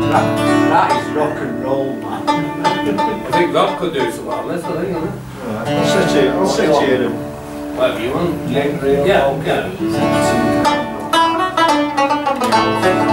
That, that is rock and roll, man. I think Rob could do some on this, I think, isn't it? Alright, I'll sit here, I'll sit here and Whatever you want. Yeah, yeah. Yeah, Folk. yeah. Yeah.